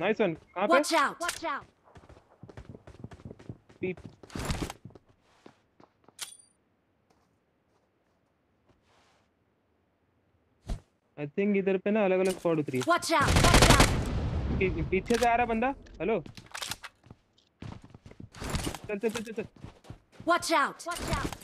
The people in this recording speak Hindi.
नाइस वन कहाँ पे watch out watch out peep I think इधर पे ना अलग अलग स्क्वाड उतरी है। वॉच आउट वॉच आउट पीछे से आ रहा बंदा। हेलो चल चल चल चल वॉच आउट वॉच आउट!